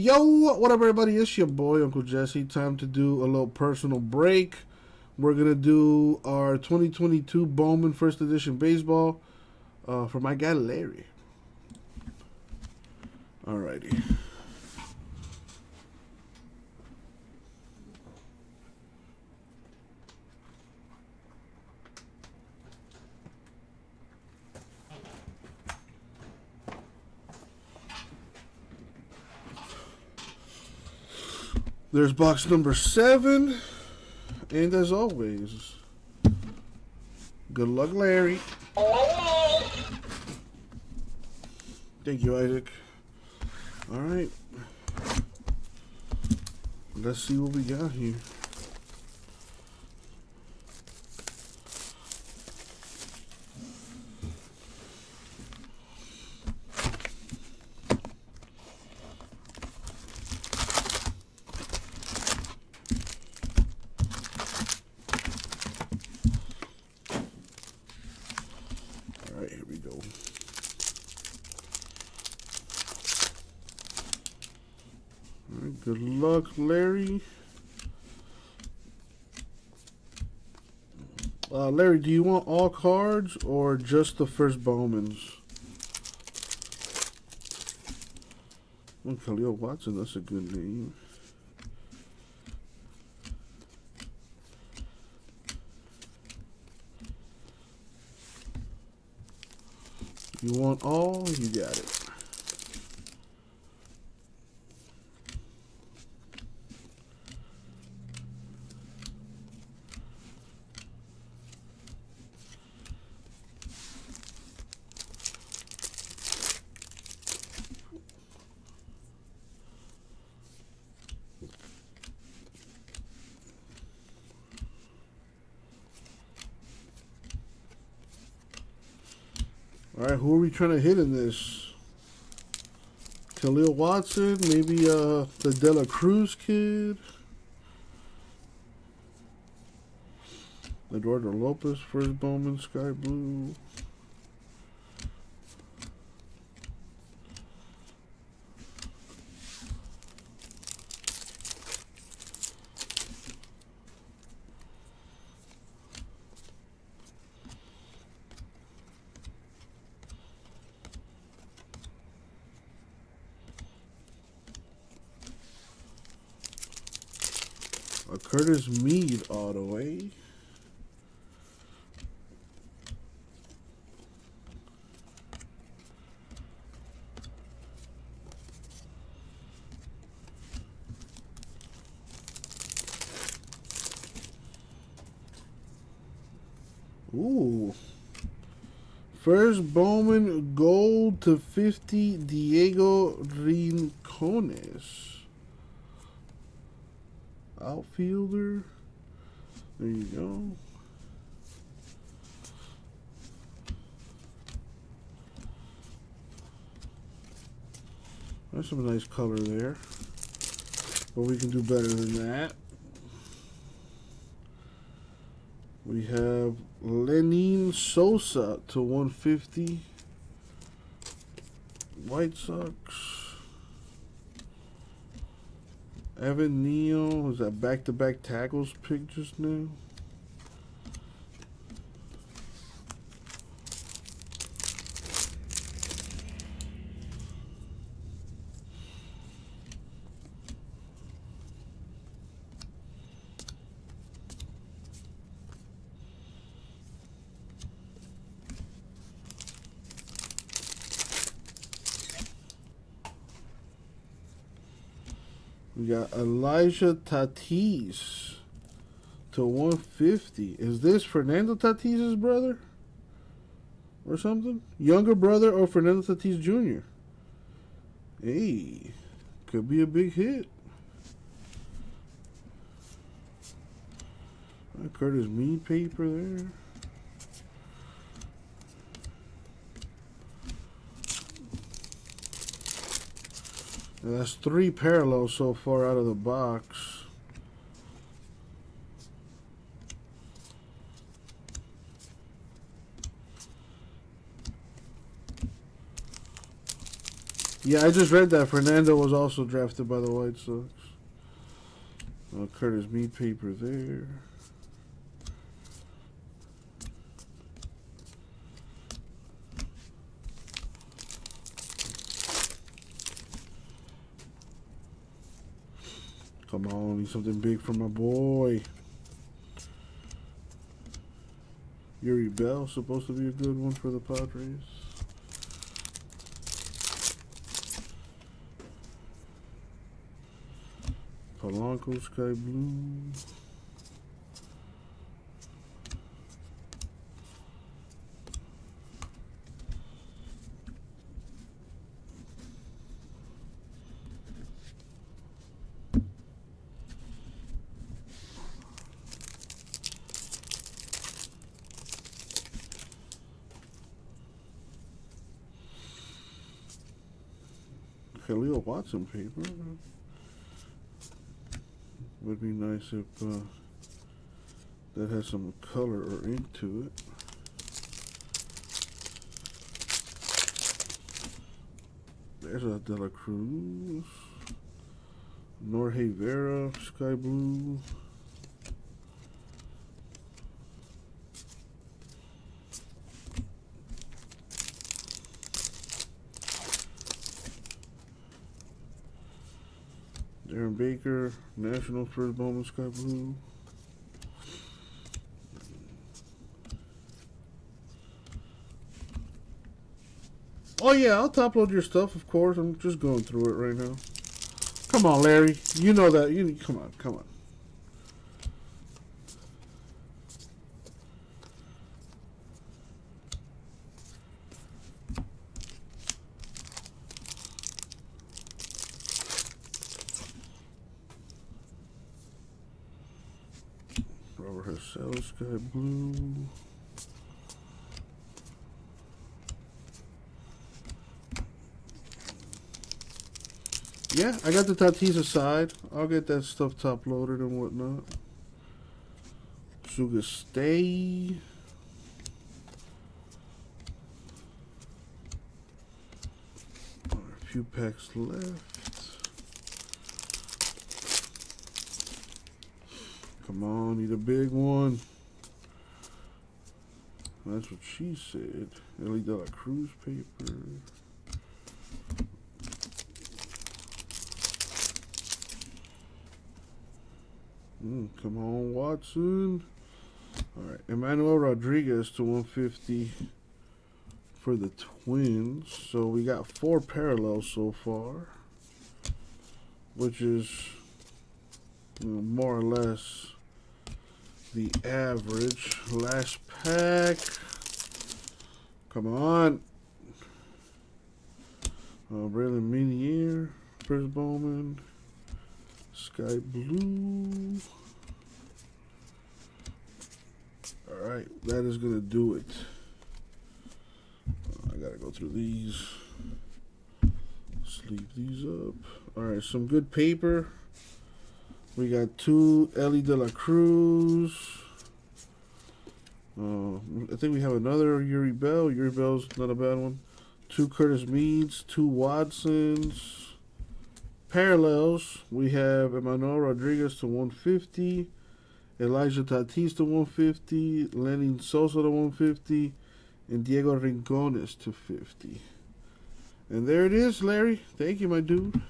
Yo, what up, everybody? It's your boy, Uncle Jesse. Time to do a little personal break. We're going to do our 2022 Bowman First Edition Baseball uh, for my guy, Larry. Alrighty. There's box number seven. And as always, good luck, Larry. Thank you, Isaac. All right. Let's see what we got here. All right, here we go. All right, good luck, Larry. Uh, Larry, do you want all cards or just the first Bowmans? Oh, Khalil Watson, that's a good name. You want all? You got it. All right, who are we trying to hit in this? Khalil Watson, maybe uh the De La Cruz kid. Eduardo Lopez, first Bowman, Sky Blue. A Curtis Mead auto, eh? Ooh. First Bowman gold to 50 Diego Rincones outfielder. There you go. That's some nice color there. But we can do better than that. We have Lenyn Sosa to 150. White Sox. Evan Neal, was that back-to-back tackles pick just now? We got Elijah Tatis to 150. Is this Fernando Tatis's brother? Or something? Younger brother or Fernando Tatis Jr.? Hey, could be a big hit. Curtis Mead paper there. And that's three parallels so far out of the box. Yeah, I just read that Fernando was also drafted by the White Sox. Uh, Curtis Mead paper there. Come on, need something big for my boy. Euribiel, supposed to be a good one for the Padres. Polanco, Sky Blue. Khalil Watson paper. Would be nice if uh, that has some color or ink to it. There's a De La Cruz. Norge Vera, Sky Blue. Aaron Baker, National First Bowman Sky Blue. Oh yeah, I'll top load your stuff, of course. I'm just going through it right now. Come on, Larry. You know that. You come on, come on. Robert Hassell, Sky Blue. Yeah, I got the Tatis aside. I'll get that stuff top loaded and whatnot. Suga stay. A few packs left. Come on, need a big one. That's what she said. Elly De La Cruz paper. Mm, come on, Watson. All right, Emmanuel Rodriguez to 150 for the Twins. So we got four parallels so far, which is you know, more or less the average. Last pack. Come on. Uh, Braylin Minier, Chris Bowman, Sky Blue. Alright, that is going to do it. Uh, I got to go through these. Sleeve these up. Alright, some good paper. We got two Elly De La Cruz. Uh, I think we have another Euribiel. Yuri Bell's not a bad one. Two Curtis Meads, two Watsons. Parallels, we have Emmanuel Rodriguez to 150, Elijah Tatis to 150, Lenyn Sosa to 150, and Diego Rincones to 50. And there it is, Larry. Thank you, my dude.